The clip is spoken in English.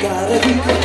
Gotta be